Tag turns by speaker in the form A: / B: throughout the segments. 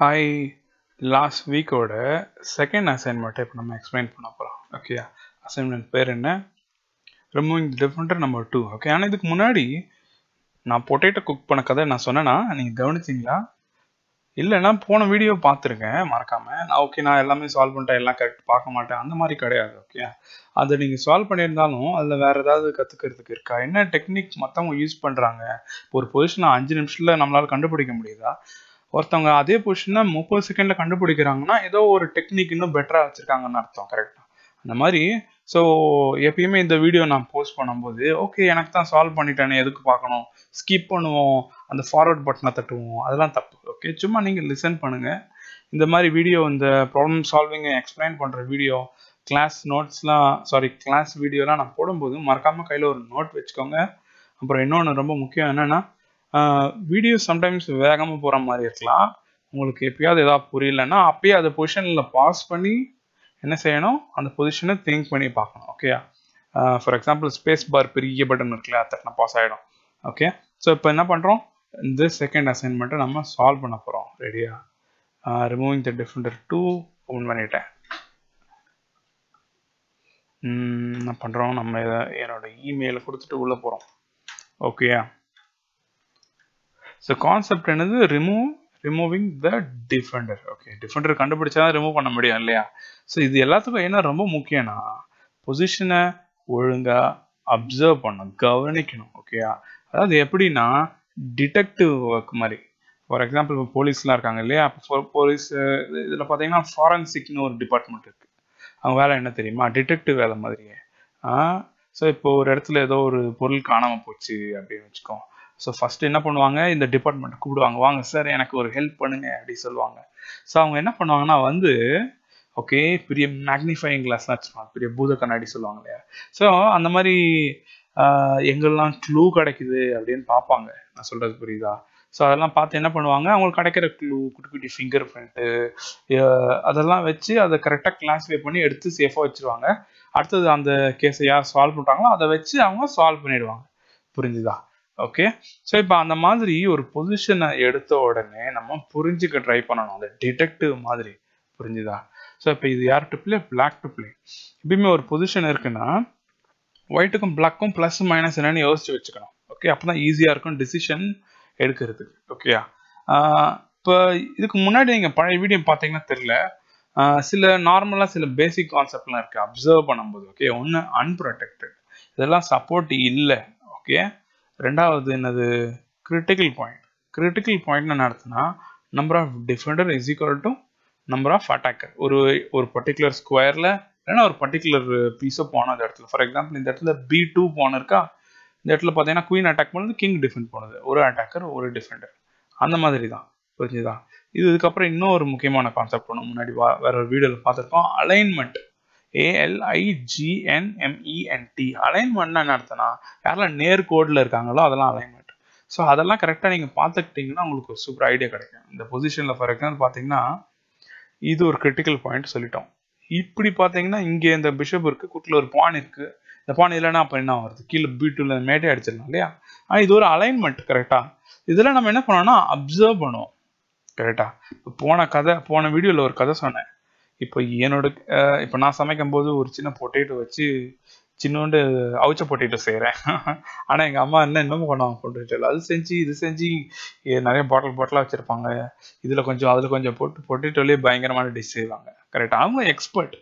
A: Hi last வீக்கோட second அசைன்மெண்ட்டை இப்போ நம்ம எக்ஸ்பிளைன் பண்ண போகிறோம் ஓகேயா அசைன்மெண்ட் பேர் என்ன? Removing different number two okay ஆனால் இதுக்கு முன்னாடி நான் பொட்டேட்டோ குக் பண்ண கதை நான் சொன்னேன்னா நீங்கள் கவனிச்சிங்களா? இல்லைன்னா போன வீடியோ பார்த்துருக்கேன் மறக்காம. நான் ஓகே நான் எல்லாமே சால்வ் பண்ணிட்டேன் எல்லாம் கரெக்ட் பார்க்க மாட்டேன். அந்த மாதிரி கிடையாது ஓகே அதை நீங்கள் சால்வ் பண்ணியிருந்தாலும் அதில் வேற ஏதாவது கற்றுக்கிறதுக்கு இருக்கா? என்ன டெக்னிக் மற்றவங்க யூஸ் பண்ணுறாங்க ஒரு பொசிஷனை அஞ்சு நிமிஷத்தில் நம்மளால் கண்டுபிடிக்க முடியுதா? ஒருத்தவங்க அதே பொசிஷனை முப்பது செகண்ட்ல கண்டுபிடிக்கிறாங்கன்னா ஏதோ ஒரு டெக்னிக் இன்னும் பெட்டராக வச்சுருக்காங்கன்னு அர்த்தம் கரெக்டாக அந்த மாதிரி ஸோ எப்பயுமே இந்த வீடியோ நான் போஸ்ட் பண்ணும்போது ஓகே எனக்கு தான் சால்வ் பண்ணிட்டேன்னு எதுக்கு பார்க்கணும்? ஸ்கிப் பண்ணுவோம் அந்த ஃபார்வர்ட் பட்டனை தட்டுவோம் அதெல்லாம் தப்பு ஓகே சும்மா நீங்கள் லிசன் பண்ணுங்கள் இந்த மாதிரி வீடியோ இந்த ப்ராப்ளம் சால்விங்கை எக்ஸ்பிளைன் பண்ணுற வீடியோ கிளாஸ் நோட்ஸ்லாம் சாரி கிளாஸ் வீடியோலாம் நான் போடும்போது மறக்காமல் கையில் ஒரு நோட் வச்சுக்கோங்க. அப்புறம் இன்னொன்று ரொம்ப முக்கியம் என்னென்னா வீடியோ சம்டைம்ஸ் வேகமாக போகிற மாதிரி இருக்கலாம். உங்களுக்கு எப்பயாவது எதாவது புரியலன்னா அப்பயே அந்த பொசிஷனில் பாஸ் பண்ணி என்ன செய்யணும்? அந்த பொசிஷனை திங்க் பண்ணி பார்க்கணும் ஓகேயா ஃபார் எக்ஸாம்பிள் ஸ்பேஸ் பார் பெரிய பட்டன் இருக்குல்ல தட்டினா பாஸ் ஆகிடும் ஓகே ஸோ இப்போ என்ன பண்ணுறோம் இந்த செகண்ட் அசைன்மெண்ட்டை நம்ம சால்வ் பண்ண போகிறோம் ரெடியா removing the different to own பண்ணிட்டேன். என்ன பண்ணுறோம் நம்ம என்னோட இமெயிலை கொடுத்துட்டு உள்ளே போகிறோம் ஓகேயா ஸோ கான்செப்ட் என்னது? Remove removing the defender okay defender கண்டுபிடிச்சா தான் ரிமூவ் பண்ண முடியும் இல்லையா? ஸோ இது எல்லாத்துக்கும் என்ன ரொம்ப முக்கியம்னா பொசிஷனை ஒழுங்காக அப்சர்வ் பண்ணணும் கவனிக்கணும் ஓகேயா அதாவது எப்படின்னா டிடெக்டிவ் ஒர்க் மாதிரி. ஃபார் எக்ஸாம்பிள் இப்போ போலீஸ்லாம் இருக்காங்க இல்லையா? அப்போ போலீஸ் இதில் பார்த்தீங்கன்னா ஃபாரன்சிக்னு ஒரு டிபார்ட்மெண்ட் இருக்குது அவங்க வேலை என்ன தெரியுமா? டிடெக்டிவ் வேலை மாதிரியே. ஸோ இப்போ ஒரு இடத்துல ஏதோ ஒரு பொருள் காணாமல் போச்சு அப்படின்னு வச்சுக்கோ. ஸோ ஃபஸ்ட்டு என்ன பண்ணுவாங்க? இந்த டிபார்ட்மெண்ட் கூப்பிடுவாங்க. வாங்க சார் எனக்கு ஒரு ஹெல்ப் பண்ணுங்க அப்படி சொல்லுவாங்க. ஸோ அவங்க என்ன பண்ணுவாங்கன்னா வந்து ஓகே பெரிய மேக்னிஃபையிங் கிளாஸ்லாம் வச்சுருவாங்க பெரிய பூத கண்ணாடி சொல்லுவாங்க இல்லையா? ஸோ அந்த மாதிரி எங்கெல்லாம் க்ளூ கிடைக்குது அப்படின்னு பார்ப்பாங்க. நான் சொல்கிறது புரியுதா? ஸோ அதெல்லாம் பார்த்து என்ன பண்ணுவாங்க? அவங்களுக்கு கிடைக்கிற க்ளூ குட்டி குட்டி ஃபிங்கர் பிரிண்ட்டு அதெல்லாம் வச்சு அதை கரெக்டாக கிளாஸிஃபை பண்ணி எடுத்து சேஃபாக வச்சுருவாங்க. அடுத்தது அந்த கேஸை யார் சால்வ் பண்ணுறாங்களோ அதை வச்சு அவங்க சால்வ் பண்ணிடுவாங்க. புரிஞ்சுதா? ஓகே ஸோ இப்போ அந்த மாதிரி ஒரு பொசிஷனை எடுத்த உடனே நம்ம புரிஞ்சுக்க ட்ரை பண்ணணும். அந்த டிடெக்டிவ் மாதிரி. புரிஞ்சுதா? ஸோ இப்போ இது யார் to play black to play எப்பயுமே ஒரு பொசிஷன் இருக்குன்னா ஒயிட்டுக்கும் பிளாக்கும் ப்ளஸ் மைனஸ் என்னன்னு யோசிச்சு வச்சுக்கணும். ஓகே அப்போ தான் ஈஸியாக இருக்கும் டிசிஷன் எடுக்கிறதுக்கு ஓகேயா இப்போ இதுக்கு முன்னாடி நீங்கள் பழைய வீடியோ பார்த்தீங்கன்னா தெரில சில நார்மலாக சில பேசிக் கான்செப்ட்லாம் இருக்குது அப்சர்வ் பண்ணும்போது ஓகே ஒன்று அன்ப்ரொடெக்டட் இதெல்லாம் சப்போர்ட் இல்லை. ஓகே ரெண்டாவது என்னது? கிரிட்டிக்கல் பாயிண்ட் கிரிட்டிக்கல் பாயிண்ட் என்ன அர்த்தம்னா number of defender is equal to number of attacker ஒரு ஒரு பர்டிகுலர் ஸ்கொயரில் இல்லைன்னா ஒரு பர்டிகுலர் பீஸோ போனோம் அந்த இடத்துல. ஃபார் எக்ஸாம்பிள் இந்த இடத்துல பி டூ போன இருக்கா இந்த இடத்துல பார்த்தீங்கன்னா குயின் அட்டாக் பண்ணது கிங் டிஃபெண்ட் போனது. ஒரு அட்டாக்கர் ஒரு டிஃபெண்டர் அந்த மாதிரி தான் புரிஞ்சுதா? இது இதுக்கப்புறம் இன்னும் ஒரு முக்கியமான கான்செப்ட் ஒன்று முன்னாடி வேற ஒரு வீடியோவில் பார்த்துருக்கோம் அலைன்மெண்ட் ஏஎல்ஐஜிஎன்எம்இஎன்டி அலைன்மெண்ட்னா என்ன அர்த்தம்னா யாரெல்லாம் நேர் கோடில் இருக்காங்களோ அதெல்லாம் அலைன்மெண்ட் ஸோ அதெல்லாம் கரெக்டாக நீங்கள் பார்த்துக்கிட்டிங்கன்னா உங்களுக்கு ஒரு சூப்பர் ஐடியா கிடைக்கும். இந்த பொசிஷனில் ஃபார் எக்ஸாம்பிள் பார்த்தீங்கன்னா இது ஒரு கிரிட்டிக்கல் பாயிண்ட் சொல்லிட்டோம். இப்படி பார்த்தீங்கன்னா இங்கே இந்த பிஷப் இருக்குது குட்டில் ஒரு பான் இருக்குது இந்த பான் இல்லைன்னா அப்போ என்ன வருது கீழே பீட்டில் மேட்டே அடிச்சிடலாம் இல்லையா? ஆனால் இது ஒரு அலைன்மெண்ட் கரெக்டாக இதில் நம்ம என்ன பண்ணோம்னா அப்சர்வ் பண்ணுவோம். கரெக்டாக இப்போ போன கதை போன வீடியோவில் ஒரு கதை சொன்னேன். இப்போ என்னோட இப்போ நான் சமைக்கும் போது ஒரு சின்ன பொட்டேட்டோ வச்சு சின்னோண்டு அவிச்ச பொட்டேட்டோ செய்கிறேன் ஆனால் எங்கள் அம்மா என்ன இன்னமும் பண்ணுவாங்க பொட்டேட்டோ அது செஞ்சு இது செஞ்சு நிறைய பாட்டில் பாட்டிலாக வச்சுருப்பாங்க. இதில் கொஞ்சம் அதில் கொஞ்சம் போட்டு பொட்டேட்டோலேயே பயங்கரமான டிஷ் செய்வாங்க. கரெக்டாக அவங்க எக்ஸ்பர்ட்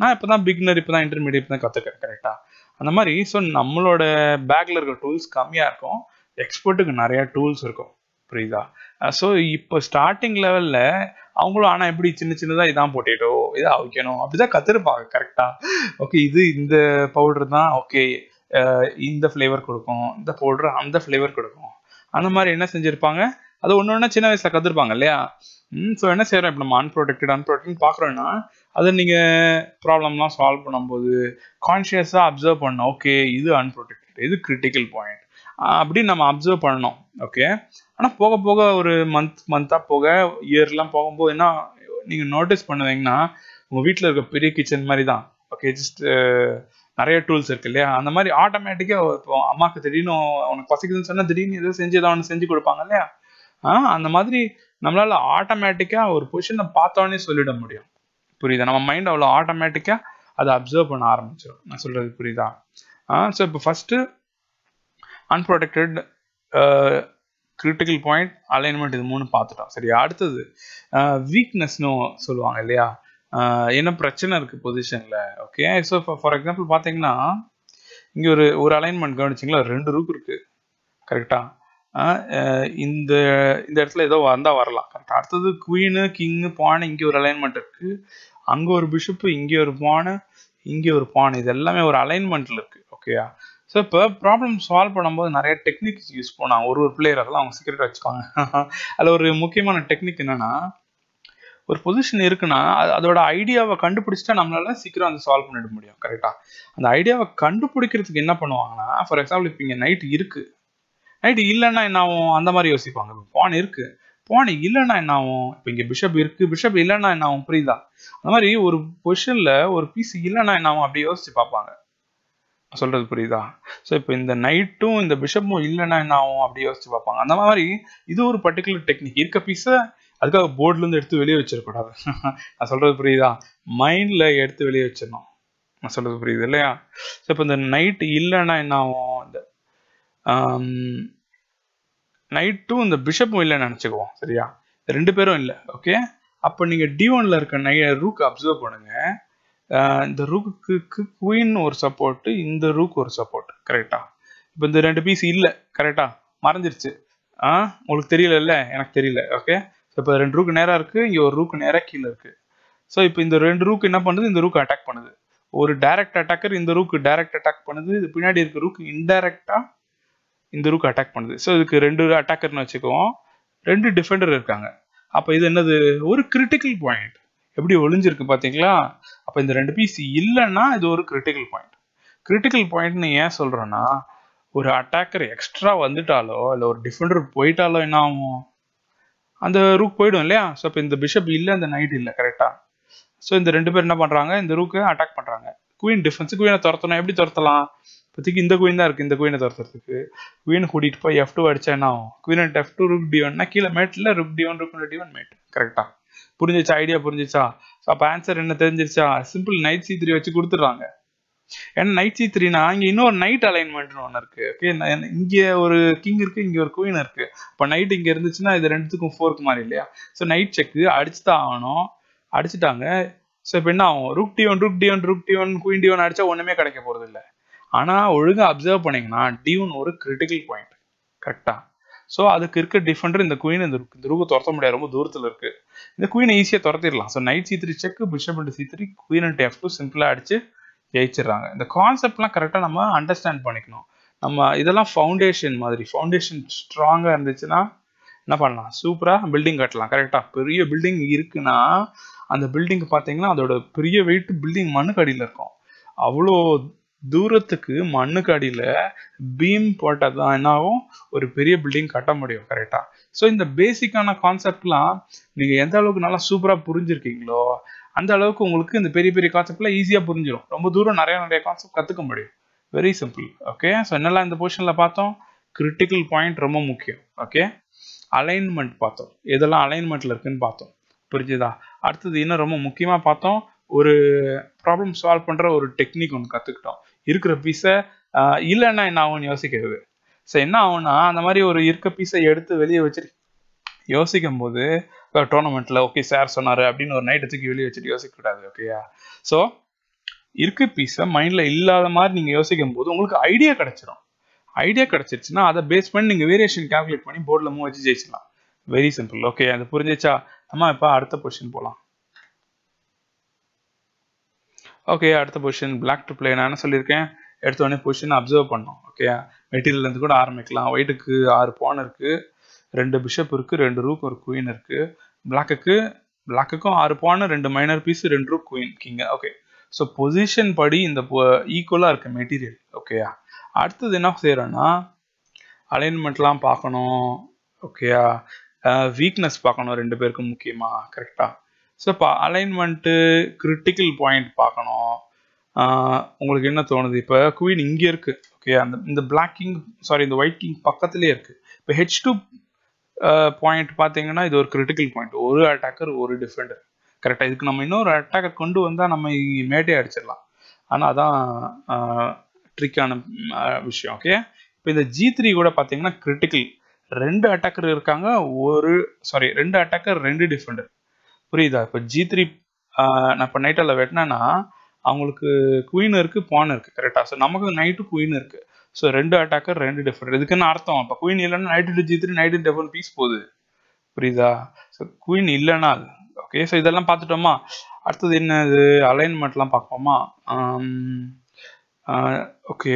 A: நான் இப்போ தான் பிகினர் இப்போ தான் இன்டர்மீடியட் தான் கற்றுக்கிறேன் கரெக்டாக அந்த மாதிரி ஸோ நம்மளோட பேக்கில் இருக்க டூல்ஸ் கம்மியாக இருக்கும். எக்ஸ்பர்ட்டுக்கு நிறையா டூல்ஸ் இருக்கும். புரியுதா? ஸோ இப்போ ஸ்டார்டிங் லெவலில் அவங்களும் ஆனால் எப்படி சின்ன சின்னதாக இதான் போட்டேட்டோ இதை அவிக்கணும். அப்படிதான் கற்றுருப்பாங்க கரெக்டாக ஓகே இது இந்த பவுடர் தான் ஓகே இந்த ஃப்ளேவர் கொடுக்கும். இந்த பவுடர் அந்த ஃப்ளேவர் கொடுக்கும். அந்த மாதிரி என்ன செஞ்சுருப்பாங்க? அது ஒன்று ஒன்றா சின்ன வயசில் கற்றுருப்பாங்க இல்லையா? ம் ஸோ என்ன செய்கிறோம் இப்போ நம்ம அன்ப்ரொடெக்டட் அன்ப்ரொடெக்ட் பார்க்குறோன்னா அதை நீங்கள் ப்ராப்ளம்லாம் சால்வ் பண்ணும்போது கான்ஷியஸாக அப்சர்வ் பண்ணோம் ஓகே இது அன்ப்ரொடெக்டட் இது கிரிட்டிக்கல் பாயிண்ட் அப்படின்னு நம்ம அப்சர்வ் பண்ணணும் ஓகே ஆனால் போக போக ஒரு மந்த் மந்த்தாக போக இயர்லாம் போகும்போது என்ன நீங்கள் நோட்டீஸ் பண்ணுவீங்கன்னா உங்கள் வீட்டில் இருக்க பெரிய கிச்சன் மாதிரி தான் ஓகே ஜஸ்ட் நிறைய டூல்ஸ் இருக்கு இல்லையா? அந்த மாதிரி ஆட்டோமேட்டிக்காக இப்போ அம்மாவுக்கு திடீர்னு உனக்கு பசிக்குதுன்னு சொன்னால் திடீர்னு எதோ செஞ்சு ஏதாவது ஒன்று செஞ்சு கொடுப்பாங்க இல்லையா? ஆ அந்த மாதிரி நம்மளால ஆட்டோமேட்டிக்காக ஒரு பொசிஷனை பார்த்தோன்னே சொல்லிட முடியும். புரியுதா? நம்ம மைண்ட் அவ்வளோ ஆட்டோமேட்டிக்காக அதை அப்சர்வ் பண்ண ஆரம்பிச்சிடும் நான் சொல்கிறது புரியுதா? ஸோ இப்போ first unprotected critical point alignment இது மூணு பார்த்துட்டோம். சரி அடுத்தது uh, வீக்னஸ்னு சொல்லுவாங்க இல்லையா? Uh, என்ன பிரச்சனை இருக்கு பொசிஷனில் ஓகே ஸோ ஃபார் எக்ஸாம்பிள் பார்த்தீங்கன்னா இங்கே ஒரு ஒரு அலைன்மெண்ட் கவனிச்சிங்களா? ரெண்டு ரூப் இருக்கு. கரெக்டா uh, இந்த இந்த இடத்துல ஏதோ வந்தால் வரலாம். கரெக்டாக அடுத்தது குவீனு கிங்கு பானு இங்கே ஒரு அலைன்மெண்ட் இருக்கு. அங்கே ஒரு பிஷப்பு இங்கே ஒரு பானு இங்கே ஒரு பானு இது எல்லாமே ஒரு அலைன்மெண்ட்ல இருக்கு. ஓகேயா ஸோ இப்போ ப்ராப்ளம் சால்வ் பண்ணும்போது நிறைய டெக்னிக்ஸ் யூஸ் பண்ணாங்க. ஒரு ஒரு பிளேயர் அதெல்லாம் அவங்க சீக்கிரட் வச்சுப்பாங்க. அதில் ஒரு முக்கியமான டெக்னிக் என்னன்னா ஒரு பொசிஷன் இருக்குன்னா அது- அதோட ஐடியாவை கண்டுபிடிச்சிட்டா நம்மளால சீக்கிரம் அதை சால்வ் பண்ணிட முடியும். கரெக்டாக அந்த ஐடியாவை கண்டுபிடிக்கிறதுக்கு என்ன பண்ணுவாங்கன்னா ஃபார் எக்ஸாம்பிள் இப்போ இங்கே நைட் இருக்கு. நைட் இல்லைன்னா என்ன ஆகும்? அந்த மாதிரி யோசிப்பாங்க. பான் இருக்கு. பான் இல்லைன்னா என்ன ஆகும்? இப்போ இங்கே பிஷப் இருக்கு. பிஷப் இல்லைன்னா என்ன ஆகும்? புரியுதா? அந்த மாதிரி ஒரு பொசிஷன்ல ஒரு பீஸ் இல்லைன்னா என்ன ஆகும்? அப்படி யோசிச்சு பார்ப்பாங்க. சொல்கிறது சொல்றது புரியுதா? ஸோ இப்போ இந்த நைட்டும் இந்த பிஷப்பும் இல்லைன்னா என்ன ஆகும்? அப்படி யோசிச்சு பார்ப்பாங்க. அந்த மாதிரி இது ஒரு பர்டிகுலர் டெக்னிக் இருக்க பீஸை அதுக்காக போர்ட்ல இருந்து எடுத்து வெளியே வச்சிடக்கூடாது. நான் சொல்றது புரியுதா? மைண்ட்ல எடுத்து வெளியே வச்சிடணும். நான் சொல்றது புரியுது இல்லையா? ஸோ இப்போ இந்த நைட் இல்லைன்னா என்ன ஆகும்? இந்த நைட்டும் இந்த பிஷப்பும் இல்லைன்னு நினச்சிக்குவோம். சரியா? ரெண்டு பேரும் இல்லை. ஓகே அப்போ நீங்கள் டி ஒனில் இருக்க நை ரூக்கு அப்சர்வ் பண்ணுங்க. இந்த ரூக்கு குயின் ஒரு சப்போர்ட்டு இந்த ரூக் ஒரு சப்போர்ட் கரெக்டா இப்போ இந்த ரெண்டு பீஸ் இல்லை. கரெக்டா மறைஞ்சிருச்சு. ஆ? உங்களுக்கு தெரியல எனக்கு தெரியல. ஓகே ஸோ இப்போ ரெண்டு ரூக்கு நேராக இருக்குது இங்கே ஒரு ரூக்கு நேராக கீழே இருக்குது ஸோ இப்போ இந்த ரெண்டு ரூக்கு என்ன பண்ணுது? இந்த ரூக்கு அட்டாக் பண்ணுது. ஒரு டைரக்ட் அட்டாக்கர் இந்த ரூக்கு டைரக்ட் அட்டாக் பண்ணுது. இது பின்னாடி இருக்க ரூக்கு இன்டைரக்டாக இந்த ரூக்கு அட்டாக் பண்ணுது. ஸோ இதுக்கு ரெண்டு அட்டாக்கர்னு வச்சுக்குவோம். ரெண்டு டிஃபெண்டர் இருக்காங்க. அப்போ இது என்னது? ஒரு கிரிட்டிக்கல் பாயிண்ட் எப்படி ஒளிஞ்சிருக்கு பார்த்தீங்களா அப்போ இந்த ரெண்டு பீஸ் இல்லைன்னா இது ஒரு கிரிட்டிக்கல் பாயிண்ட் கிரிட்டிக்கல் பாயிண்ட்னு ஏன் சொல்கிறேன்னா ஒரு அட்டாக்கர் எக்ஸ்ட்ரா வந்துட்டாலோ இல்லை ஒரு டிஃபெண்டர் போயிட்டாலோ என்ன ஆகும்? அந்த ரூக் போயிடும் இல்லையா? ஸோ இப்போ இந்த பிஷப் இல்லை அந்த நைட் இல்லை கரெக்டாக ஸோ இந்த ரெண்டு பேர் என்ன பண்ணுறாங்க இந்த ரூக்கை அட்டாக் பண்ணுறாங்க குயின் டிஃபென்ஸ் குயினை துரத்தணும். எப்படி துரத்தலாம்? இப்போதைக்கு இந்த குயின் தான் இருக்குது இந்த குயினை துரத்துறதுக்கு. குயின் கூட்டிகிட்டு போய் எஃப் டூ அடிச்சா என்ன ஆகும்? Queen and F two rook D ஒன்னா கீழே மேட்டில் rook D one rook D one mate கரெக்டாக புரிஞ்சிச்சா ஐடியா புரிஞ்சிச்சா ஸோ அப்போ ஆன்சர் என்ன தெரிஞ்சிருச்சா? சிம்பிள் நைட் சி த்ரீ வச்சு கொடுத்துட்றாங்க. ஏன்னா நைட் சி த்ரீனா இங்கே இன்னொரு நைட் அலைன்மெண்ட்னு ஒன்று இருக்கு. ஓகே இங்கே ஒரு கிங் இருக்கு இங்கே ஒரு குயின் இருக்கு. இப்போ நைட் இங்கே இருந்துச்சுன்னா இது ரெண்டுத்துக்கும் ஃபோர்க்கு மாதிரி இல்லையா? ஸோ நைட் செக்கு அடிச்சு தான் ஆகணும். அடிச்சுட்டாங்க. ஸோ இப்போ என்ன ஆகும்? Rook D one rook D one rook D one queen D one அடிச்சா ஒன்றுமே கிடைக்க போகிறது இல்லை ஆனால் ஒழுங்காக அப்சர்வ் பண்ணீங்கன்னா டி ஒன் ஒரு கிரிட்டிக்கல் பாயிண்ட் கரெக்டா ஸோ அதுக்கு இருக்க டிஃபெண்டர் இந்த குயின் இந்த இந்த ரூக்கு துரத்த முடியாது. ரொம்ப தூரத்தில் இருக்கு. இந்த குயினை ஈஸியாக துரத்திடலாம். So knight C three check bishop and C three queen and F two சிம்பிளாக அடிச்சு ஜெயிச்சிடுறாங்க. இந்த கான்செப்ட்லாம் கரெக்டாக நம்ம அண்டர்ஸ்டாண்ட் பண்ணிக்கணும். நம்ம இதெல்லாம் ஃபவுண்டேஷன் மாதிரி ஃபவுண்டேஷன் ஸ்ட்ராங்காக இருந்துச்சுன்னா என்ன பண்ணலாம்? சூப்பராக பில்டிங் கட்டலாம். கரெக்டாக பெரிய பில்டிங் இருக்குன்னா அந்த பில்டிங் பார்த்தீங்கன்னா அதோட பெரிய வெயிட் பில்டிங் மண்ணுக்கு அடியில் இருக்கும். அவ்வளோ தூரத்துக்கு மண்ணுக்கு அடியில் பீம் போட்டால் தான் என்ன ஆகும் ஒரு பெரிய பில்டிங் கட்ட முடியும் கரெக்டாக ஸோ இந்த பேசிக்கான கான்செப்ட்லாம் நீங்கள் எந்த அளவுக்கு நல்லா சூப்பராக புரிஞ்சிருக்கீங்களோ அந்த அளவுக்கு உங்களுக்கு இந்த பெரிய பெரிய கான்செப்ட்லாம் ஈஸியாக புரிஞ்சிடும் ரொம்ப தூரம் நிறைய நிறைய கான்செப்ட் கற்றுக்க முடியும். வெரி சிம்பிள் ஓகே ஸோ என்னெல்லாம் இந்த பொசிஷனில் பார்த்தோம்? கிரிட்டிக்கல் பாயிண்ட் ரொம்ப முக்கியம் ஓகே அலைன்மெண்ட் பார்த்தோம். எதெல்லாம் அலைன்மெண்ட்டில் இருக்குன்னு பார்த்தோம். புரிஞ்சுதா? அடுத்தது இன்னும் ரொம்ப முக்கியமாக பார்த்தோம். ஒரு ப்ராப்ளம் சால்வ் பண்ணுற ஒரு டெக்னிக் ஒன்று கற்றுக்கிட்டோம் இருக்கிற பீஸை இல்லைன்னா என்ன ஆகும்னு யோசிக்கிறது. ஸோ என்ன ஆகும்னா அந்த மாதிரி ஒரு இருக்க பீஸை எடுத்து வெளியே வச்சுட்டு யோசிக்கும் போது டோர்னமெண்ட்ல ஓகே சார் சொன்னார் அப்படின்னு ஒரு நைட் தூக்கி வெளியே வச்சுட்டு யோசிக்க கூடாது ஓகேயா ஸோ இருக்க பீஸை மைண்ட்ல இல்லாத மாதிரி நீங்கள் யோசிக்கும் போது உங்களுக்கு ஐடியா கிடைச்சிடும் ஐடியா கிடைச்சிருச்சுன்னா அதை பேஸ் பண்ணி நீங்கள் வேரியேஷன் கால்குலேட் பண்ணி போர்டில் மூவ் வச்சு ஜெயிச்சிடலாம். வெரி சிம்பிள் ஓகே அது புரிஞ்சிச்சா நம்ம இப்போ அடுத்த பொசிஷன் போகலாம் ஓகே அடுத்த பொசிஷன் பிளாக் டு பிளே நான் என்ன சொல்லியிருக்கேன்? எடுத்த உடனே பொசிஷன் அப்சர்வ் பண்ணோம் ஓகே மெட்டீரியல் இருந்து கூட ஆரம்பிக்கலாம். ஒயிட்டுக்கு ஆறு பான் இருக்கு. ரெண்டு பிஷப் இருக்கு ரெண்டு ரூக் ஒரு குயின் இருக்கு. பிளாக்குக்கு பிளாக்குக்கும் ஆறு பான் ரெண்டு மைனர் பீஸ் ரெண்டு ரூக் குயின் கிங்க ஓகே ஸோ பொசிஷன் படி இந்த ஈக்குவலாக இருக்கு மெட்டீரியல் ஓகேயா அடுத்தது என்ன செய்யறோம்னா அலைன்மெண்ட்லாம் பார்க்கணும். ஓகேயா வீக்னஸ் பார்க்கணும். ரெண்டு பேருக்கும் முக்கியமாக கரெக்டாக ஸோ இப்போ அலைன்மெண்ட்டு கிரிட்டிக்கல் பாயிண்ட் பார்க்கணும். உங்களுக்கு என்ன தோணுது? இப்போ குயின் இங்கே இருக்குது ஓகே அந்த இந்த பிளாக் கிங் சாரி இந்த ஒயிட் கிங் பக்கத்துலேயே இருக்குது இப்போ ஹெச் டூ பாயிண்ட் பார்த்தீங்கன்னா இது ஒரு கிரிட்டிக்கல் பாயிண்ட் ஒரு அட்டாக்கர் ஒரு டிஃபெண்டர் கரெக்டாக இதுக்கு நம்ம இன்னொரு அட்டாக்கர் கொண்டு வந்தால் நம்ம மேட்டே அடிச்சிடலாம். ஆனால் அதான் ட்ரிக்கான விஷயம் ஓகே இப்போ இந்த ஜி த்ரீ கூட பார்த்தீங்கன்னா கிரிட்டிக்கல் ரெண்டு அட்டாக்கர் இருக்காங்க ஒரு சாரி ரெண்டு அட்டாக்கர் ரெண்டு டிஃபெண்டர் புரியுதா? இப்போ ஜி த்ரீ நான் இப்போ நைட்டில் வெட்டினேன்னா அவங்களுக்கு குயின் இருக்குது பான் இருக்குது கரெக்டாக ஸோ நமக்கு நைட்டு குயின் இருக்குது ஸோ ரெண்டு அட்டாக்கர் ரெண்டு டிஃபரெண்ட் இதுக்கு என்ன அர்த்தம். இப்போ குயின் இல்லைன்னா knight to G three knight defend piece போகுது. புரியுதா? ஸோ குயின் இல்லைன்னா ஓகே ஸோ இதெல்லாம் பார்த்துட்டோமா? அடுத்தது என்னது? அலைன்மெண்ட்லாம் பார்ப்போமா? Okay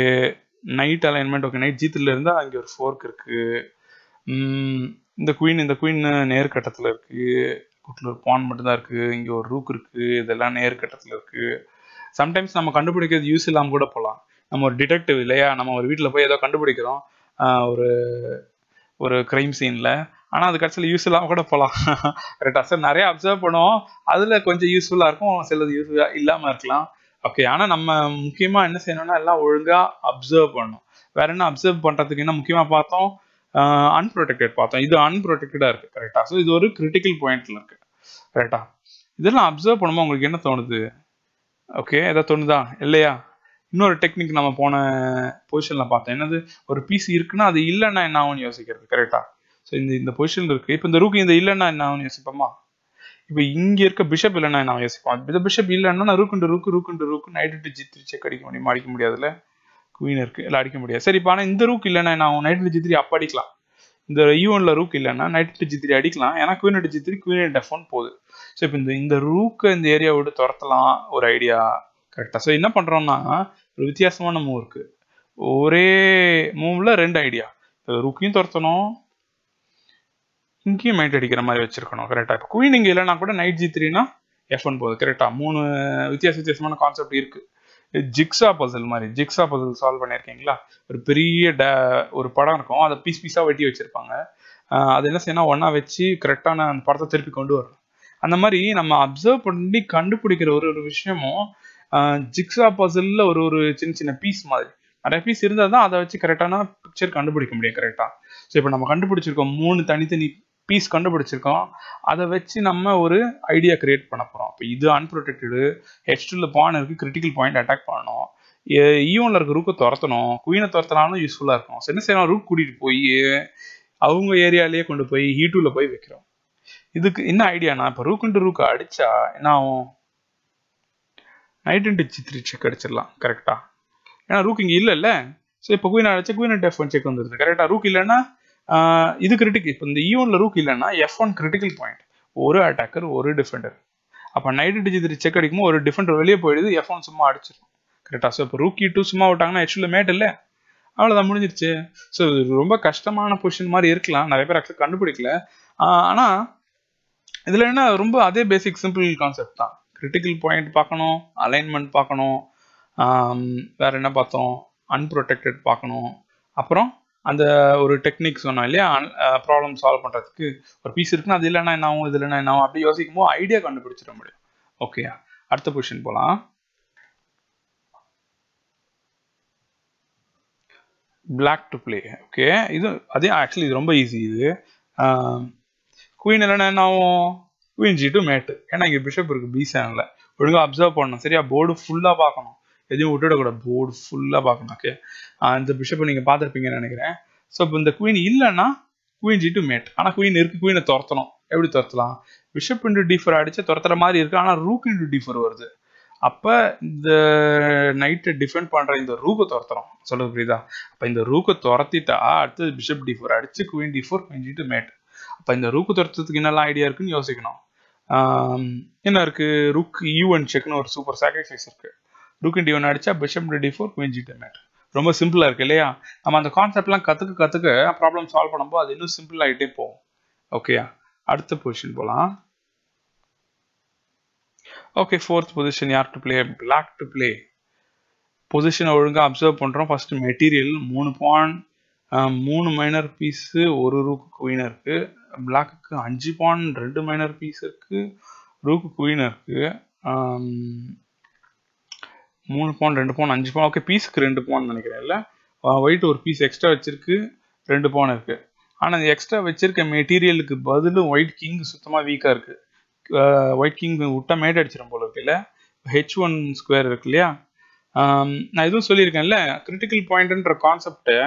A: knight alignment okay knight ஜீத்தில் இருந்தால் அங்கே ஒரு ஃபோர்க் இருக்குது இந்த குயின் இந்த குயின் நேர்கட்டத்தில் இருக்குது குட்டில் ஒரு பான் மட்டும் தான் இங்கே ஒரு ரூக் இருக்குது இதெல்லாம் நேர்கட்டத்தில் இருக்குது சம்டைம்ஸ் நம்ம கண்டுபிடிக்கிறது யூஸ் இல்லாமல் கூட போகலாம் நம்ம ஒரு டிடெக்டிவ் இல்லையா? நம்ம ஒரு வீட்டில் போய் ஏதோ கண்டுபிடிக்கிறோம். ஒரு ஒரு க்ரைம் சீனில் ஆனால் அது கடைசியில் யூஸ் இல்லாமல் கூட போகலாம் கரெக்டாக சார் நிறைய அப்சர்வ் பண்ணுவோம். அதில் கொஞ்சம் யூஸ்ஃபுல்லாக இருக்கும் சிலது யூஸ்ஃபுல்லாக இல்லாமல் இருக்கலாம். ஓகே ஆனால் நம்ம முக்கியமாக என்ன செய்யணும்னா எல்லாம் ஒழுங்காக அப்சர்வ் பண்ணணும். வேற என்ன அப்சர்வ் பண்ணுறதுக்கு என்ன முக்கியமாக பார்த்தோம்? அன்ப்ரொடெக்டட் பார்த்தோம். இது அன்ப்ரொடெக்டடாக இருக்குது கரெக்டாக ஸோ இது ஒரு கிரிட்டிக்கல் பாயிண்ட்ல இருக்கு கரெக்டாக இதெல்லாம் அப்சர்வ் பண்ணும்போது உங்களுக்கு என்ன தோணுது? ஓகே எதாவது தோணுதா? இல்லையா? இன்னொரு டெக்னிக் நம்ம போன பொசிஷனில் பார்த்தோம். என்னது? ஒரு பீஸ் இருக்குன்னா அது இல்லைன்னா என்ன ஆகும்னு யோசிக்கிறது கரெக்டாக ஸோ இந்த இந்த பொசிஷன் இருக்கு. இப்போ இந்த ரூக்கு இந்த இல்லைன்னா என்ன ஆகும்னு யோசிப்போமா? இப்போ இங்க இருக்க பிஷப் இல்லைன்னா நான் யோசிப்போம். இந்த பிஷப் இல்லைன்னா நான் ரூக்குண்டு rook ரூக்குண்டு rook knight to G three check அடிக்க முடியுமா அடிக்க முடியாதுல்ல? குவீன் இருக்கு. இல்லை அடிக்க முடியாது. சரி இப்போ ஆனால் இந்த ரூக் இல்லைன்னா நான் நைட் டு ஜித்ரி அப்போ அடிக்கலாம். இந்த ஈவன்ல ரூக் இல்லைன்னா நைட் டு ஜித்ரி அடிக்கலாம். ஏன்னா queen to G three queen defend போகுது. ஸோ இப்போ இந்த இந்த ரூக்கை இந்த ஏரியா விட்டு துரத்தலாம் ஒரு ஐடியா கரெக்டாக ஸோ என்ன பண்ணுறோம்னா ஒரு வித்தியாசமான மூவ் இருக்கு ஒரே மூவ்ல ரெண்டு ஐடியா ருக்கையும் துரத்தணும் இங்கேயும் மைண்ட் அடிக்கிற மாதிரி வச்சிருக்கணும் கரெக்டாக இப்போ குயின் இங்கே இல்லைனா கூட நைட் ஜி த்ரீனா எஃப் ஒன் போகுது கரெக்டாக மூணு வித்தியாச வித்தியாசமான கான்செப்ட் இருக்குது ஜிக்ஸா பசில் மாதிரி ஜிக்ஸா பசில் சால்வ் பண்ணியிருக்கீங்களா? ஒரு பெரிய ட ஒரு படம் இருக்கும் அதை பீஸ் பீஸாக வெட்டி வச்சிருப்பாங்க. அது என்ன செய்யணும் ஒன்றா வச்சு கரெக்டான அந்த படத்தை திருப்பி கொண்டு வரணும். அந்த மாதிரி நம்ம அப்சர்வ் பண்ணி கண்டுபிடிக்கிற ஒரு ஒரு விஷயமும் ஜிக்ஸா பசிலில் ஒரு ஒரு சின்ன சின்ன பீஸ் மாதிரி. நிறைய பீஸ் இருந்தால் தான் அதை வச்சு கரெக்டான பிக்சர் கண்டுபிடிக்க முடியும் கரெக்டாக ஸோ இப்போ நம்ம கண்டுபிடிச்சிருக்கோம் மூணு தனித்தனி பீஸ் கண்டுபிடிச்சிருக்கோம். அதை வச்சு நம்ம ஒரு ஐடியா கிரியேட் பண்ண போகிறோம் இப்போ இது அன்ப்ரொடெக்டடு ஹெச்டில் பான் இருக்குது கிரிட்டிக்கல் பாயிண்ட் அட்டாக் பண்ணணும். ஈவனில் e இருக்க ரூக்கை துரத்தணும். குயினை துரத்தினாலும் யூஸ்ஃபுல்லாக இருக்கும். ஸோ என்ன செய்யணும் ரூக் கூட்டிகிட்டு போய் அவங்க ஏரியாலேயே கொண்டு போய் ஹீட்டூவில் e போய் வைக்கிறோம். இதுக்கு என்ன ஐடியானா இப்போ ரூக் இன்ட்டு ரூக்கை அடிச்சா என்ன ஆகும்? நைட் இன்ட்டு சித்ரி செக் அடிச்சிடலாம் கரெக்டாக ஏன்னா ரூக் இங்கே இல்லைல்ல. ஸோ இப்போ குயின் அடிச்சா குயின் எஃப் ஒன் செக் வந்துருது. கரெக்டாக ரூக் இல்லைன்னா இது கிரிட்டிக் இப்போ இந்த e ஈவனில் ரூக் இல்லைன்னா எஃப் ஒன் கிரிட்டிக்கல் பாயிண்ட் ஒரு அட்டாக்கர் ஒரு டிஃபெண்டர் அப்போ நைட் டிஜிட் செக் அடிக்கும்போது ஒரு டிஃபெண்டர் வெளியே போயிடுது எஃப் ஒன் சும்மா அடிச்சிடும் கரெக்டாக ஸோ இப்போ ரூக்கி டூ e சும்மா விட்டாங்கன்னா ஆக்சுவலி மேட் இல்லை. அவ்வளோதான் முடிஞ்சிருச்சு. ஸோ இது ரொம்ப கஷ்டமான பொசிஷன் மாதிரி இருக்கலாம். நிறைய பேர் ஆக்சுவலி கண்டுபிடிக்கல. ஆனால் இதில் என்ன ரொம்ப அதே பேசிக் சிம்பிள் கான்செப்ட் தான். கிரிட்டிக்கல் பாயிண்ட் பார்க்கணும் அலைன்மெண்ட் பார்க்கணும் வேற என்ன பார்த்தோம்? அன்ப்ரொடெக்டட் பார்க்கணும். அப்புறம் அந்த ஒரு டெக்னிக் சொன்னோம் இல்லையா? ப்ராப்ளம் சால்வ் பண்ணுறதுக்கு ஒரு பீஸ் இருக்குன்னா அது இல்லைன்னா என்ன ஆகும்? இது இல்லைனா என்ன ஆகும்? அப்படி யோசிக்கும் போது ஐடியா கண்டுபிடிச்சிட முடியும். ஓகே அடுத்த பொசிஷன் போகலாம் பிளாக் டு பிளே ஓகே இது அதே ஆக்சுவலி இது ரொம்ப ஈஸி இது. குயின் இல்லைன்னா என்ன ஆகும்? குயின் ஜி டு மேட்டு ஏன்னா இங்கே பிஷப் இருக்கு பி சேனலில் ஒழுங்காக அப்சர்வ் பண்ணணும். சரியா? போர்டு ஃபுல்லாக பார்க்கணும். எதையும் விட்டுடக்கூடாது போர்டு ஃபுல்லாக பார்க்கணும் ஓகே இந்த பிஷப்பை நீங்கள் பார்த்துருப்பீங்கன்னு நினைக்கிறேன். ஸோ இப்போ இந்த குயின் இல்லைன்னா குயின் ஜி டு மேட் ஆனால் குயின் இருக்கு குயினை துரத்தணும். எப்படி துரத்தலாம்? பிஷப் இன்டு டிஃபர் அடிச்சு துரத்துற மாதிரி இருக்கு ஆனால் ரூக் இன்டு டிஃபர் வருது. அப்போ இந்த நைட்டை டிஃபெண்ட் பண்ணுற இந்த ரூக்கை துரத்துறோம். சொல்லுங்க புரியுதா? அப்போ இந்த ரூக்கை துரத்திட்டா அடுத்தது பிஷப் டிஃபர் அடிச்சு queen D four queen G two mate அப்போ இந்த ரூக்கு துரத்துறதுக்கு என்னெல்லாம் ஐடியா இருக்குன்னு யோசிக்கணும். என்ன இருக்கு? ருக் யூ அண்ட் செக்னு ஒரு சூப்பர் சாக்ரிஃபைஸ் இருக்கு. ருக் டி ஒன் அடிச்சா bishop D four queen G mate ரொம்ப சிம்பிளாக இருக்கு இல்லையா? நம்ம அந்த கான்செப்ட்லாம் கற்றுக்க கற்றுக்க ப்ராப்ளம் சால்வ் பண்ணும்போது அது இன்னும் சிம்பிள் ஆகிட்டே போகும். ஓகேயா அடுத்த பொசிஷன் போகலாம் ஓகே ஃபோர்த் பொசிஷன் யார் to play black to play பொசிஷனை ஒழுங்காக அப்சர்வ் பண்ணுறோம் ஃபர்ஸ்ட் மெட்டீரியல் மூணு பான் மூணு மைனர் பீஸு ஒரு ரூக்கு குயின் இருக்குது பிளாக்குக்கு அஞ்சு பான் ரெண்டு மைனர் பீஸ் இருக்குது ரூக்கு குயின் இருக்குது மூணு பவுன் ரெண்டு பவுன் அஞ்சு பவுன். ஓகே பீஸுக்கு ரெண்டு பவுன் நினைக்கிறேன் இல்லை ஒயிட் ஒரு பீஸ் எக்ஸ்ட்ரா வச்சிருக்கு ரெண்டு பவுன் இருக்கு. ஆனால் அந்த எக்ஸ்ட்ரா வச்சிருக்க மெட்டீரியலுக்கு பதிலும் ஒயிட் கிங் சுத்தமாக வீக்காக இருக்கு. ஒயிட் கிங் விட்டா மேட் அடிச்சிடும் போல இருக்குல்ல ஹெச் ஒன் ஸ்கொயர் இருக்கு இல்லையா? நான் எதுவும் சொல்லியிருக்கேன்ல கிரிட்டிக்கல் பாயிண்ட்ன்ற கான்செப்டை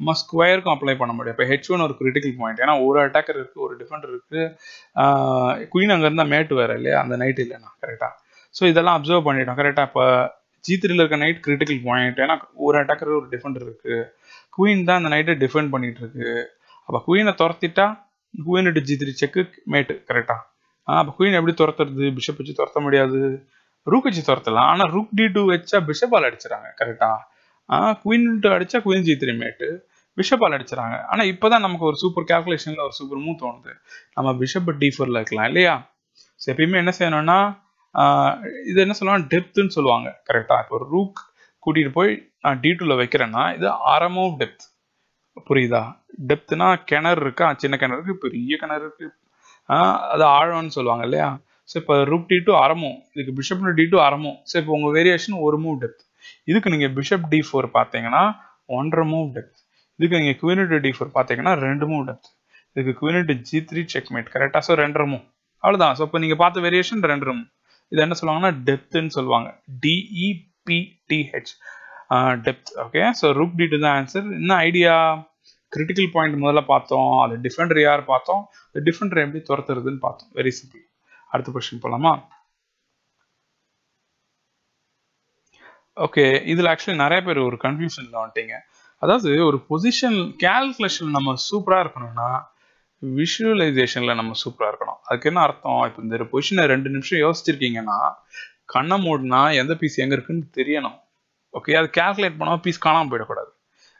A: நம்ம ஸ்கொயருக்கும் அப்ளை பண்ண முடியும் இப்போ ஹெச் ஒன் ஒரு கிரிட்டிக்கல் பாயிண்ட் ஏன்னா ஒரு அட்டாக்கர் இருக்குது ஒரு டிஃபெண்டர் இருக்குது குயின் அங்கே இருந்தால் மேட் வேறு இல்லையா? அந்த நைட் இல்லைண்ணா கரெக்டாக ஸோ இதெல்லாம் அப்சர்வ் பண்ணிட்டோம் கரெக்டாக இப்போ ஜி த்ரீல இருக்க நைட் கிரிட்டிக்கல் பாயிண்ட் ஏன்னா ஒரு அட்டாக்கர் ஒரு டிஃபெண்டர் இருக்கு. குயின் தான் அந்த நைட்டை டிஃபெண்ட் பண்ணிட்டு இருக்கு. அப்போ குயினை துரத்திட்டா queen to G three check mate கரெக்டா அப்போ குயின் எப்படி துரத்துறது? பிஷப் வச்சு துரத்த முடியாது. ரூக் வச்சு துரத்தலாம். ஆனால் ரூக் டி டூ வச்சா பிஷப்பால் அடிச்சிடறாங்க கரெக்டா குயின் டூ அடிச்சா குயின் ஜி த்ரீ மேட்டு பிஷப்பால் அடிச்சிடறாங்க. ஆனால் இப்போ தான் நமக்கு ஒரு சூப்பர் கேல்குலேஷனில் ஒரு சூப்பர் மூவ் தோணுது. நம்ம பிஷப் டி ஃபோரில் இருக்கலாம் இல்லையா? ஸோ எப்பயுமே என்ன செய்யணும்னா இது என்ன சொல்லுவாங்க டெப்த்துன்னு சொல்லுவாங்க. கரெக்டாக இப்போ ஒரு ரூக் கூட்டிகிட்டு போய் நான் டி டூவில் வைக்கிறேன்னா இது ஆரமோ டெப்த் புரியுதா? டெப்த்னா கிணறு இருக்கா? சின்ன கிணறு இருக்கு பெரிய கிணறு இருக்குது அது ஆழம்னு சொல்லுவாங்க இல்லையா? ஸோ இப்போ ரூப் டி டூ அரமும் இதுக்கு பிஷப் டி டூ அரமும் ஸோ இப்போ உங்கள் வேரியேஷன் ஒரு மூவ் டெப்த் இதுக்கு நீங்கள் பிஷப் டி ஃபோர் பார்த்தீங்கன்னா ஒன்றரை மூவ் டெப்த் இதுக்கு நீங்கள் குவினிட்டு டி ஃபோர் பார்த்தீங்கன்னா ரெண்டு மூவ் டெப்த் இதுக்கு குவினிட்டு ஜி த்ரீ செக் மேட் கரெக்டாக ஸோ ரெண்டரை மூவ் அவ்வளோதான் ஸோ இப்போ நீங்கள் பார்த்த வேரியேஷன் ரெண்டரை மூவ் இது என்ன சொல்லுவாங்கன்னா டெப்த்னு சொல்லுவாங்க. D E P T H depth okay so rook D தான் ஆன்சர் என்ன ஐடியா கிரிட்டிக்கல் பாயிண்ட் முதல்ல பார்த்தோம். அது டிஃபெண்டர் யார் பார்த்தோம். டிஃபெண்டர் எப்படி துரத்துறதுன்னு பார்த்தோம். வெரி சிம்பிள் அடுத்த கொஸ்டின் போகலாமா ஓகே இதில் ஆக்சுவலி நிறைய பேர் ஒரு கன்ஃபியூஷனில் வந்துட்டீங்க. அதாவது ஒரு பொசிஷன் கேல்குலேஷன் நம்ம சூப்பரா இருக்கணும்னா விஷுவலைசேஷனில் நம்ம சூப்பராக இருக்கணும். அதுக்கு என்ன அர்த்தம்? இப்போ இந்த பொசிஷனை ரெண்டு நிமிஷம் யோசிச்சிருக்கீங்கன்னா கண்ணை மூடினா எந்த பீஸ் எங்கே இருக்குன்னு தெரியணும். ஓகே அது கேல்குலேட் பண்ணால் பீஸ் காணாமல் போயிடக்கூடாது.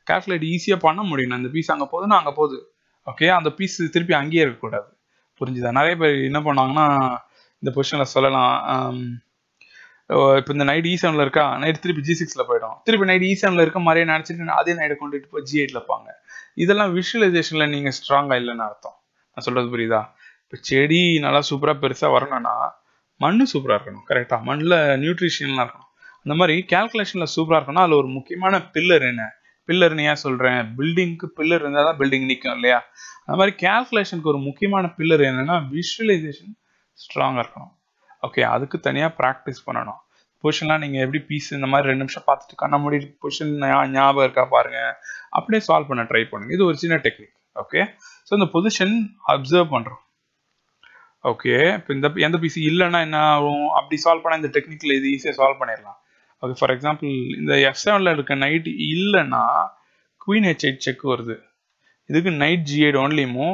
A: கேல்குலேட் ஈஸியாக பண்ண முடியும் அந்த பீஸ் அங்கே போகுதுன்னா அங்கே போகுது. ஓகே அந்த பீஸ் திருப்பி அங்கேயே இருக்கக்கூடாது. புரிஞ்சுதா? நிறைய பேர் என்ன பண்ணாங்கன்னா இந்த பொசிஷனில் சொல்லலாம் um, இப்போ இந்த நைட் ஈ e இருக்கா? நைட் திருப்பி ஜி சிக்ஸில் போயிடும். திருப்பி நைட் ஈ செவன்ல இருக்க மாதிரியே நினச்சிட்டு அதே நைட்டை கொண்டுட்டு போய் ஜி எயிட்டில் இருப்பாங்க இதெல்லாம் விஷுவலைசேஷன்ல நீங்க ஸ்ட்ராங்கா இல்லைன்னு அர்த்தம். நான் சொல்றது புரியுதா? இப்போ செடி நல்லா சூப்பரா பெருசா வரணும்னா மண்ணு சூப்பரா இருக்கணும் கரெக்டா மண்ணில் நியூட்ரிஷன்லாம் இருக்கணும். அந்த மாதிரி கால்குலேஷன்ல சூப்பரா இருக்கணும் அதுல ஒரு முக்கியமான பில்லர் என்ன? பில்லர்னு ஏன் சொல்றேன்? பில்டிங்க்கு பில்லர் இருந்தால் தான் பில்டிங் நிற்கும் இல்லையா? அந்த மாதிரி கேல்குலேஷனுக்கு ஒரு முக்கியமான பில்லர் என்னன்னா விஷுவலைசேஷன் ஸ்ட்ராங்கா இருக்கணும். ஓகே அதுக்கு தனியா ப்ராக்டிஸ் பண்ணணும். பொசிஷன்லாம் நீங்க எப்படி பீஸ் இந்த மாதிரி ரெண்டு நிமிஷம் பார்த்துட்டு கண்ண மூடி பொசிஷன் ஞாபகம் இருக்கா பாருங்க. அப்படியே சால்வ் பண்ண ட்ரை பண்ணுங்க. இது ஒரு சின்ன டெக்னிக் ஓகே ஸோ இந்த பொசிஷன் அப்சர்வ் பண்றோம். ஓகே இப்போ இந்த எந்த பீஸ் இல்லைன்னா என்ன ஆகும்? அப்படி சால்வ் பண்ணால் இந்த டெக்னிக்கில் இது ஈஸியாக சால்வ் பண்ணிடலாம். ஓகே ஃபார் எக்ஸாம்பிள் இந்த எஃப் செவனில் இருக்க நைட் இல்லைன்னா குவீன் ஹெச் எயிட் செக் வருது. இதுக்கு நைட் ஜி எயிட் ஒன்லியும்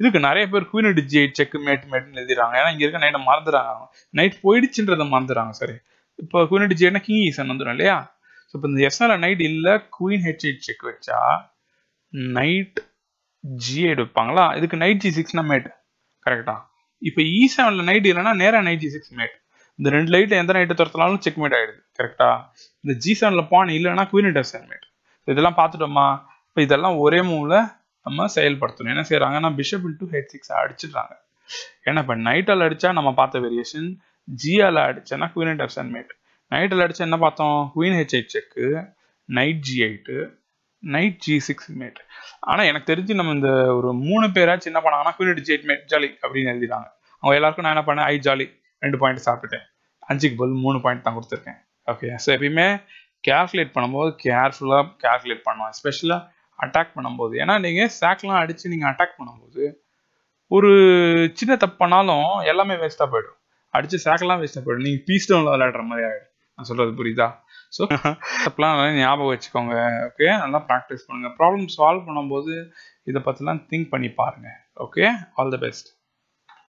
A: இதுக்கு நிறைய பேர் queen H G eight check mate மேட்னு எழுதிடுறாங்க. ஏன்னா இங்கே இருக்க நைட்டை மறந்துடுறாங்க. நைட் போயிடுச்சுன்றதை மறந்துடுறாங்க சரி இப்போ குயின் எயிட் ஜேனா கிங் ஈசன் வந்துடும் இல்லையா? ஸோ இப்போ இந்த எஸ்னால நைட் இல்லை குயின் ஹெச் எயிட் செக் வச்சா நைட் ஜி எயிட் வைப்பாங்களா இதுக்கு நைட் ஜி சிக்ஸ்னா மேட் கரெக்டா இப்போ இ செவனில் நைட் இல்லைன்னா நேராக நைட் ஜி சிக்ஸ் மேட் இந்த ரெண்டு லைட்டில் எந்த நைட்டை துரத்தினாலும் செக் மேட் ஆயிடுது கரெக்டா இந்த ஜி செவனில் பான் இல்லைன்னா குவீன் டெஸ்டன் மேட் இதெல்லாம் பார்த்துட்டோமா? இப்போ இதெல்லாம் ஒரே மூவில் நம்ம செயல்படுத்தணும். என்ன செய்யறாங்கன்னா பிஷப் இன்டூ ஹெட் சிக்ஸ் அடிச்சிடுறாங்க. ஏன்னா இப்போ நைட்டால் அடித்தா நம்ம பார்த்த வேரியேஷன் ஜியால அடிச்சேன்னா குவீன் டெசன் மேட் நைட்டில் அடிச்சு என்ன பார்த்தோம்? Queen H eight check knight G eight knight G six mate ஆனால் எனக்கு தெரிஞ்சு நம்ம இந்த ஒரு மூணு பேராச்சும் என்ன பண்ணாங்கன்னா queen G eight mate jolly அப்படின்னு எழுதிட்டாங்க. அவங்க எல்லாருக்கும் நான் என்ன பண்ணேன்? ஐ ஜாலி ரெண்டு பாயிண்ட் சாப்பிட்டுட்டேன். அஞ்சுக்கு பதில் மூணு பாயிண்ட் தான் கொடுத்துருக்கேன். ஓகே ஸோ எப்பயுமே கேல்குலேட் பண்ணும்போது கேர்ஃபுல்லாக கேல்குலேட் பண்ணுவோம் எஸ்பெஷலாக அட்டாக் பண்ணும்போது. ஏன்னா நீங்கள் சாக்லாம் அடித்து நீங்கள் அட்டாக் பண்ணும்போது ஒரு சின்ன தப்பு பண்ணாலும் எல்லாமே வேஸ்ட்டாக போயிடும். அடிச்சு சாக்கெல்லாம் வேஸ்ட்டாக போயிடும். நீங்கள் பீஸ் டவுனில் விளையாடுற மாதிரி ஆகிடும் நான் சொல்கிறது புரியுதா? ஸோ தப்புலாம் நல்லா ஞாபகம் வச்சுக்கோங்க. ஓகே நல்லா ப்ராக்டிஸ் பண்ணுங்கள் ப்ராப்ளம் சால்வ் பண்ணும்போது இதை பற்றிலாம் திங்க் பண்ணி பாருங்கள் ஓகே ஆல் தி பெஸ்ட்